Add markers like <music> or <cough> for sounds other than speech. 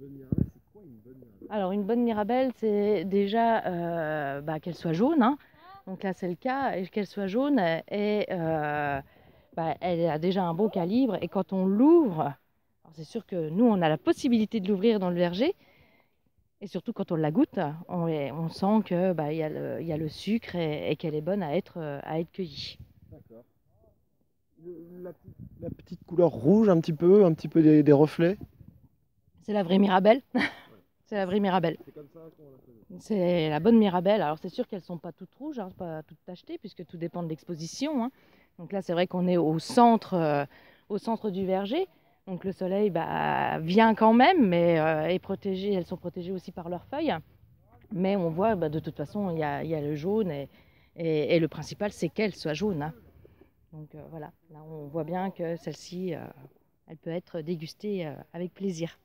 une bonne mirabelle Alors une bonne mirabelle, c'est déjà euh, bah, qu'elle soit jaune. hein. Donc là c'est le cas, et qu'elle soit jaune et euh, bah, elle a déjà un bon calibre. Et quand on l'ouvre, c'est sûr que nous on a la possibilité de l'ouvrir dans le verger. Et surtout quand on la goûte, on, sent que bah, y, a le- sucre et, qu'elle est bonne à être, cueillie. D'accord. La, petite- couleur rouge, un petit peu, un petit peu des reflets? C'est la vraie mirabelle. <laughs> c'est la vraie mirabelle. C'est comme ça qu'on la connaît. C'est la bonne Mirabelle. Alors c'est sûr qu'elles sont pas toutes rouges, hein, pas toutes tachetées, puisque tout dépend de l'exposition. hein. Donc là, c'est vrai qu'on est au centre, euh, au centre du verger. Donc le soleil bah, vient quand même, mais euh, est protégé. Elles sont protégées aussi par leurs feuilles. Mais on voit, bah, de toute façon, il y a, il y a le jaune et, et- et le principal, c'est qu'elle soit jaune. hein. Donc euh, voilà, là on voit bien que celle-ci, euh, elle peut être dégustée euh, avec plaisir.